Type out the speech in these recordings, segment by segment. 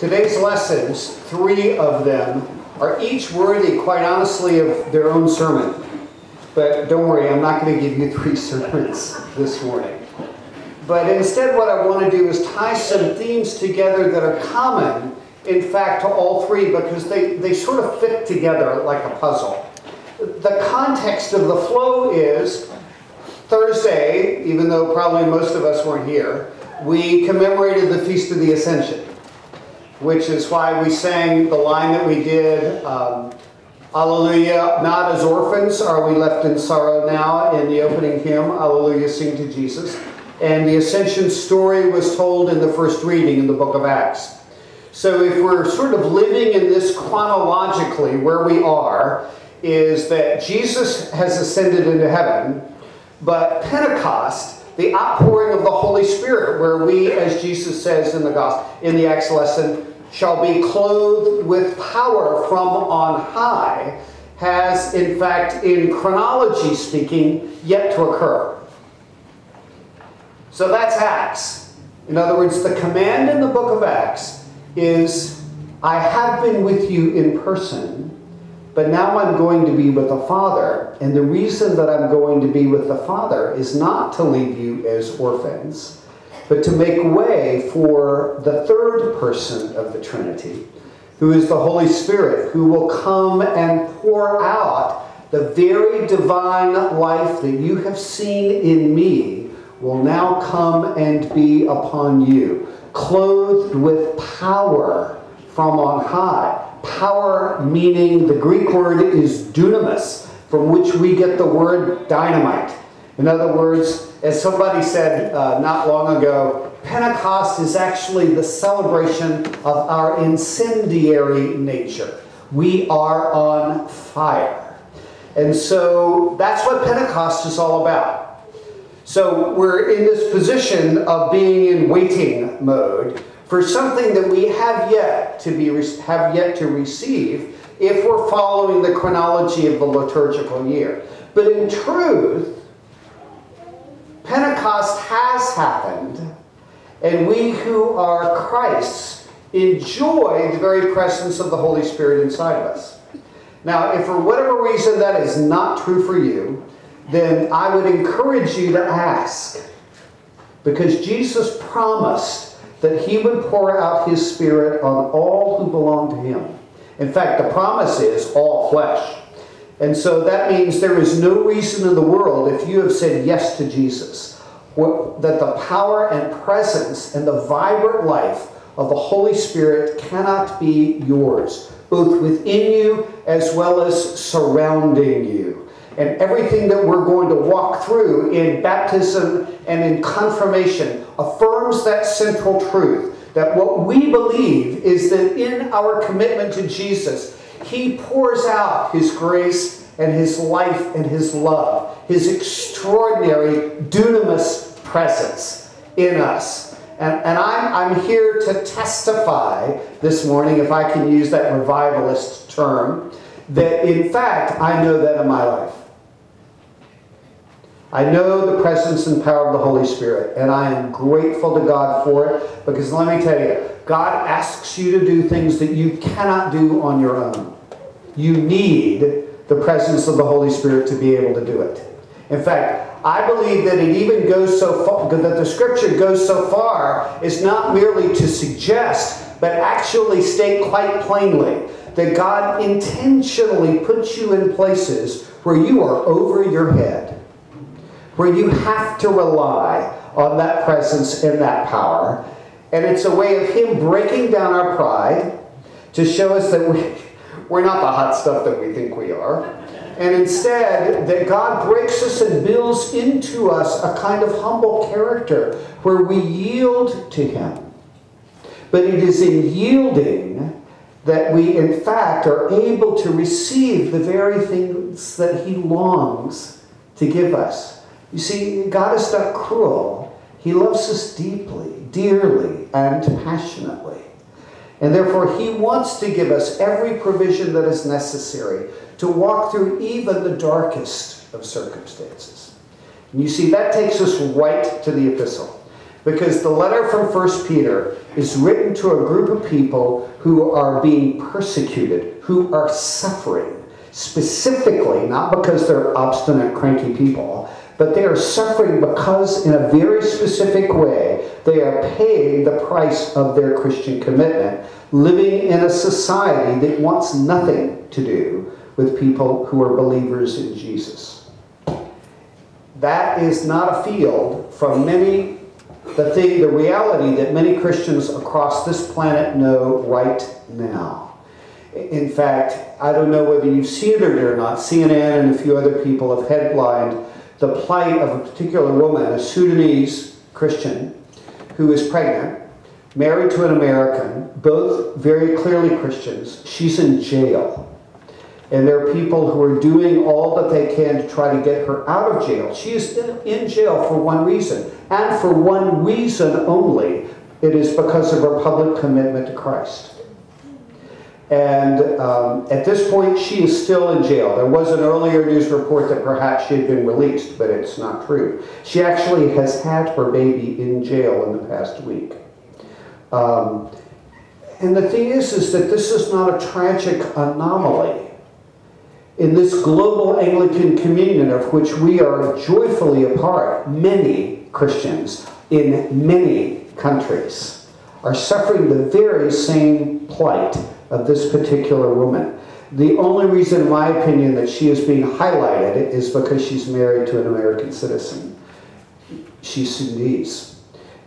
Today's lessons, three of them, are each worthy, quite honestly, of their own sermon. But don't worry, I'm not going to give you three sermons this morning. But instead, what I want to do is tie some themes together that are common, in fact, to all three because they, they sort of fit together like a puzzle. The context of the flow is Thursday, even though probably most of us weren't here, we commemorated the Feast of the Ascension, which is why we sang the line that we did. Um, Alleluia, not as orphans are we left in sorrow now in the opening hymn, Alleluia, sing to Jesus. And the ascension story was told in the first reading in the book of Acts. So if we're sort of living in this chronologically, where we are is that Jesus has ascended into heaven, but Pentecost, the outpouring of the Holy Spirit, where we, as Jesus says in the gospel, in the Acts lesson, shall be clothed with power from on high, has in fact, in chronology speaking, yet to occur. So that's Acts. In other words, the command in the book of Acts is, I have been with you in person, but now I'm going to be with the Father. And the reason that I'm going to be with the Father is not to leave you as orphans, but to make way for the third person of the Trinity, who is the Holy Spirit, who will come and pour out the very divine life that you have seen in me will now come and be upon you, clothed with power from on high power meaning the Greek word is dunamis, from which we get the word dynamite. In other words, as somebody said uh, not long ago, Pentecost is actually the celebration of our incendiary nature. We are on fire. And so that's what Pentecost is all about. So we're in this position of being in waiting mode for something that we have yet to be have yet to receive if we're following the chronology of the liturgical year. But in truth, Pentecost has happened, and we who are Christ's enjoy the very presence of the Holy Spirit inside of us. Now, if for whatever reason that is not true for you, then I would encourage you to ask. Because Jesus promised that he would pour out his spirit on all who belong to him. In fact, the promise is all flesh. And so that means there is no reason in the world, if you have said yes to Jesus, that the power and presence and the vibrant life of the Holy Spirit cannot be yours, both within you as well as surrounding you. And everything that we're going to walk through in baptism and in confirmation affirms that central truth that what we believe is that in our commitment to Jesus, He pours out His grace and His life and His love, His extraordinary dunamis presence in us. And, and I'm, I'm here to testify this morning, if I can use that revivalist term, that in fact I know that in my life. I know the presence and power of the Holy Spirit, and I am grateful to God for it because let me tell you, God asks you to do things that you cannot do on your own. You need the presence of the Holy Spirit to be able to do it. In fact, I believe that it even goes so far, that the scripture goes so far as not merely to suggest, but actually state quite plainly that God intentionally puts you in places where you are over your head where you have to rely on that presence and that power. And it's a way of Him breaking down our pride to show us that we, we're not the hot stuff that we think we are. And instead, that God breaks us and builds into us a kind of humble character where we yield to Him. But it is in yielding that we, in fact, are able to receive the very things that He longs to give us. You see, God is not cruel. He loves us deeply, dearly, and passionately. And therefore, He wants to give us every provision that is necessary to walk through even the darkest of circumstances. And you see, that takes us right to the epistle. Because the letter from 1 Peter is written to a group of people who are being persecuted, who are suffering, specifically, not because they're obstinate, cranky people, but they are suffering because, in a very specific way, they are paying the price of their Christian commitment, living in a society that wants nothing to do with people who are believers in Jesus. That is not a field from many the thing, the reality that many Christians across this planet know right now. In fact, I don't know whether you've seen it or not. CNN and a few other people have headlined the plight of a particular woman, a Sudanese Christian, who is pregnant, married to an American, both very clearly Christians. She's in jail. And there are people who are doing all that they can to try to get her out of jail. She is in jail for one reason, and for one reason only. It is because of her public commitment to Christ. And um, at this point, she is still in jail. There was an earlier news report that perhaps she had been released, but it's not true. She actually has had her baby in jail in the past week. Um, and the thing is, is that this is not a tragic anomaly in this global Anglican communion of which we are joyfully a part, many Christians in many countries are suffering the very same plight of this particular woman. The only reason, in my opinion, that she is being highlighted is because she's married to an American citizen. She's Sudanese.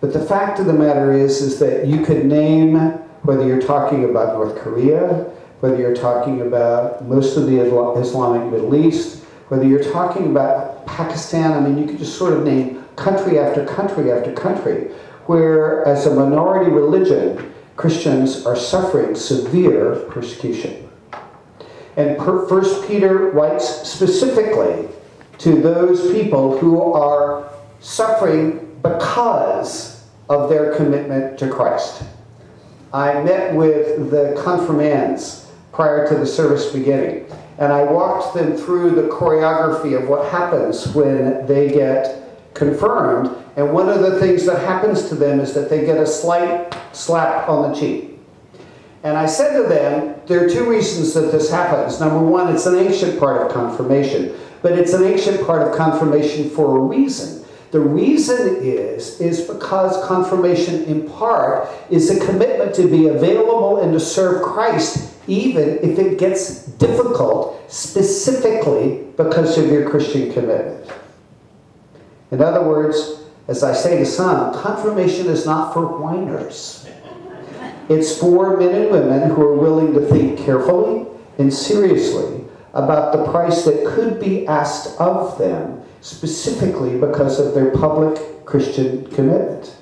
But the fact of the matter is, is that you could name, whether you're talking about North Korea, whether you're talking about most of the Islamic Middle East, whether you're talking about Pakistan, I mean, you could just sort of name country after country after country, where as a minority religion, Christians are suffering severe persecution. And First Peter writes specifically to those people who are suffering because of their commitment to Christ. I met with the confirmands prior to the service beginning. And I walked them through the choreography of what happens when they get confirmed. And one of the things that happens to them is that they get a slight slap on the cheek. And I said to them, there are two reasons that this happens. Number one, it's an ancient part of confirmation, but it's an ancient part of confirmation for a reason. The reason is, is because confirmation in part is a commitment to be available and to serve Christ even if it gets difficult specifically because of your Christian commitment. In other words, as I say to some, confirmation is not for whiners. It's for men and women who are willing to think carefully and seriously about the price that could be asked of them specifically because of their public Christian commitment.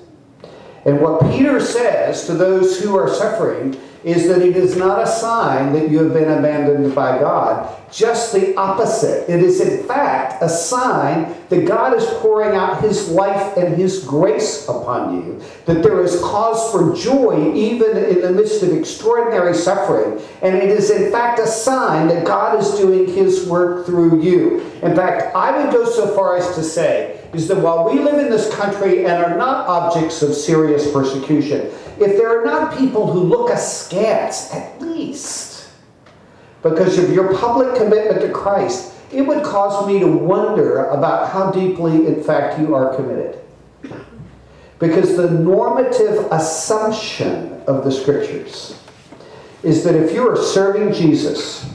And what Peter says to those who are suffering is that it is not a sign that you have been abandoned by God. Just the opposite. It is, in fact, a sign that God is pouring out His life and His grace upon you. That there is cause for joy even in the midst of extraordinary suffering. And it is, in fact, a sign that God is doing His work through you. In fact, I would go so far as to say is that while we live in this country and are not objects of serious persecution, if there are not people who look askance, at least, because of your public commitment to Christ, it would cause me to wonder about how deeply, in fact, you are committed. Because the normative assumption of the scriptures is that if you are serving Jesus,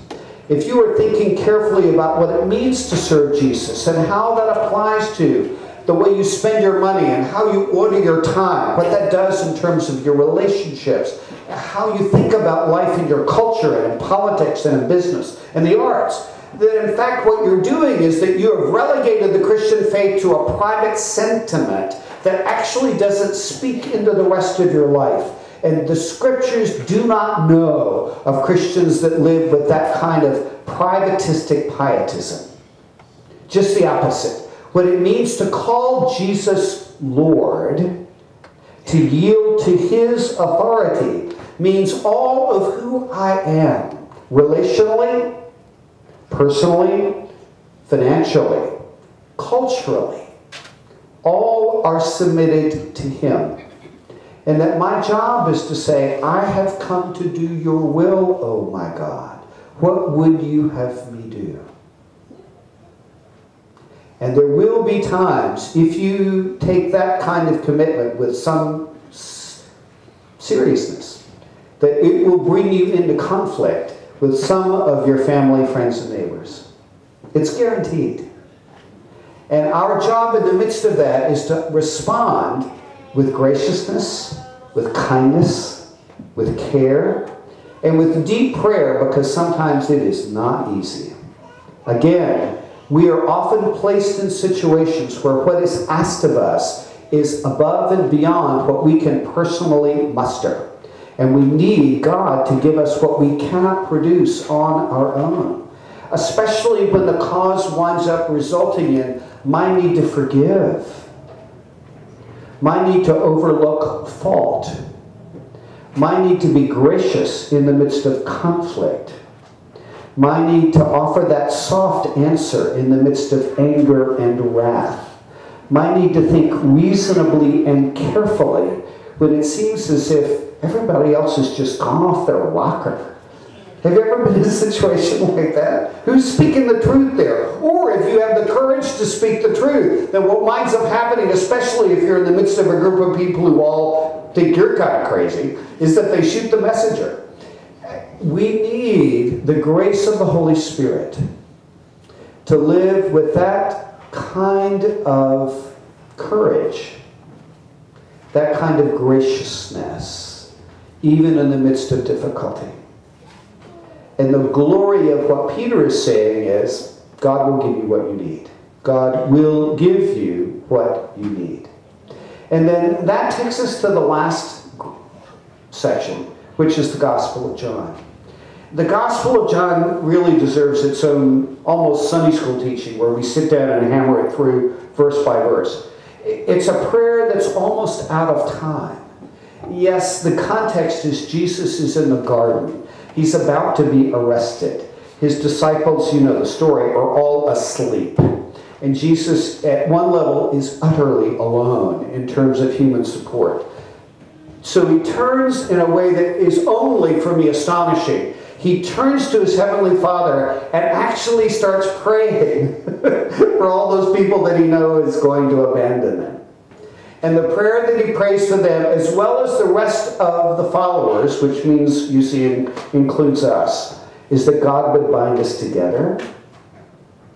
if you are thinking carefully about what it means to serve Jesus and how that applies to the way you spend your money and how you order your time, what that does in terms of your relationships, how you think about life in your culture and in politics and in business and the arts. That in fact, what you're doing is that you have relegated the Christian faith to a private sentiment that actually doesn't speak into the rest of your life. And the scriptures do not know of Christians that live with that kind of privatistic pietism. Just the opposite. What it means to call Jesus Lord, to yield to his authority, means all of who I am, relationally, personally, financially, culturally, all are submitted to Him. And that my job is to say, I have come to do your will, O my God. What would you have me do? And there will be times, if you take that kind of commitment with some seriousness, that it will bring you into conflict with some of your family, friends, and neighbors. It's guaranteed. And our job in the midst of that is to respond with graciousness, with kindness, with care, and with deep prayer because sometimes it is not easy. Again, we are often placed in situations where what is asked of us is above and beyond what we can personally muster. And we need God to give us what we cannot produce on our own, especially when the cause winds up resulting in my need to forgive, my need to overlook fault, my need to be gracious in the midst of conflict, my need to offer that soft answer in the midst of anger and wrath, my need to think reasonably and carefully when it seems as if everybody else has just gone off their rocker have you ever been in a situation like that? Who's speaking the truth there? Or if you have the courage to speak the truth, then what winds up happening, especially if you're in the midst of a group of people who all think you're kind of crazy, is that they shoot the messenger. We need the grace of the Holy Spirit to live with that kind of courage, that kind of graciousness, even in the midst of difficulty. And the glory of what Peter is saying is God will give you what you need. God will give you what you need. And then that takes us to the last section, which is the Gospel of John. The Gospel of John really deserves its own almost Sunday school teaching where we sit down and hammer it through verse by verse. It's a prayer that's almost out of time. Yes, the context is Jesus is in the garden He's about to be arrested. His disciples, you know the story, are all asleep. And Jesus, at one level, is utterly alone in terms of human support. So he turns in a way that is only, for me, astonishing. He turns to his heavenly Father and actually starts praying for all those people that he knows is going to abandon them. And the prayer that he prays for them, as well as the rest of the followers, which means, you see, includes us, is that God would bind us together,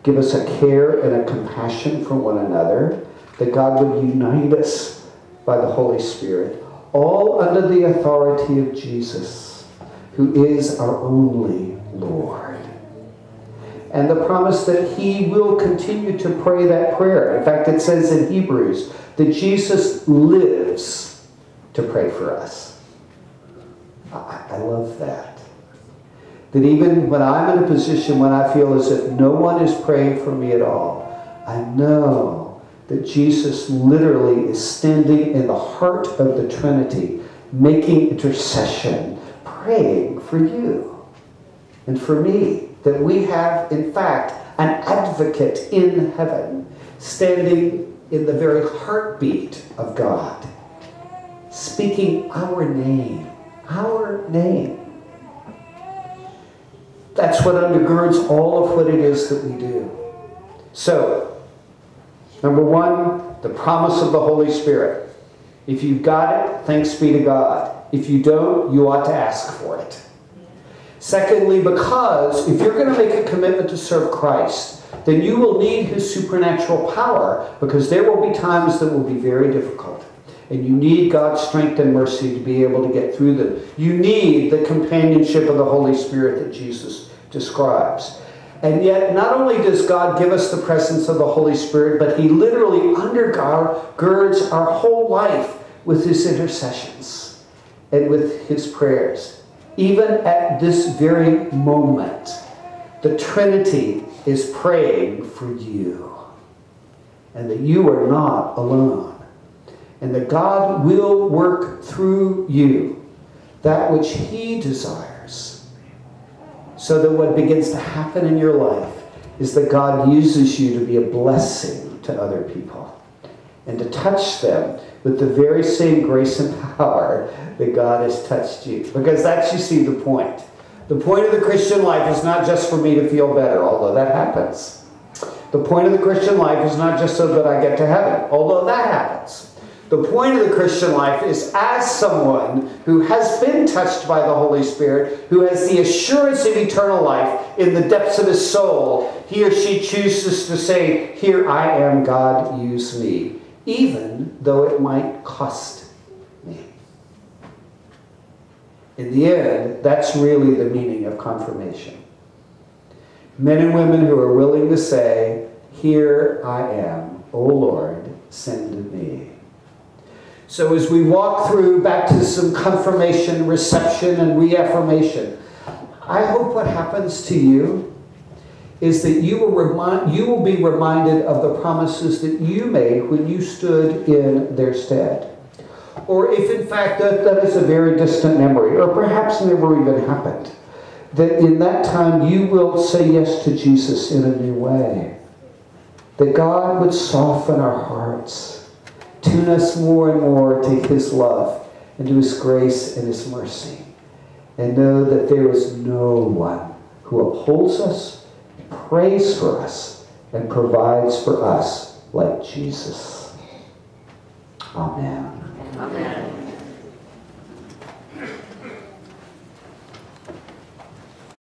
give us a care and a compassion for one another, that God would unite us by the Holy Spirit, all under the authority of Jesus, who is our only Lord. And the promise that he will continue to pray that prayer. In fact, it says in Hebrews, that Jesus lives to pray for us. I, I love that. That even when I'm in a position when I feel as if no one is praying for me at all, I know that Jesus literally is standing in the heart of the Trinity, making intercession, praying for you and for me. That we have, in fact, an advocate in heaven standing in the very heartbeat of God, speaking our name, our name. That's what undergirds all of what it is that we do. So, number one, the promise of the Holy Spirit. If you've got it, thanks be to God. If you don't, you ought to ask for it. Secondly, because if you're going to make a commitment to serve Christ, then you will need his supernatural power because there will be times that will be very difficult. And you need God's strength and mercy to be able to get through them. You need the companionship of the Holy Spirit that Jesus describes. And yet, not only does God give us the presence of the Holy Spirit, but He literally undergirds our whole life with His intercessions and with His prayers. Even at this very moment, the Trinity is praying for you. And that you are not alone. And that God will work through you that which He desires. So that what begins to happen in your life is that God uses you to be a blessing to other people. And to touch them with the very same grace and power that God has touched you. Because that's, you see, the point. The point of the Christian life is not just for me to feel better, although that happens. The point of the Christian life is not just so that I get to heaven, although that happens. The point of the Christian life is as someone who has been touched by the Holy Spirit, who has the assurance of eternal life in the depths of his soul, he or she chooses to say, Here I am, God, use me, even though it might cost me. In the end, that's really the meaning of confirmation. Men and women who are willing to say, Here I am, O Lord, send me. So, as we walk through baptism, confirmation, reception, and reaffirmation, I hope what happens to you is that you will, remind, you will be reminded of the promises that you made when you stood in their stead. Or if in fact that, that is a very distant memory, or perhaps never even happened, that in that time you will say yes to Jesus in a new way. That God would soften our hearts Tune us more and more to His love and to His grace and His mercy. And know that there is no one who upholds us, prays for us, and provides for us like Jesus. Amen. Amen.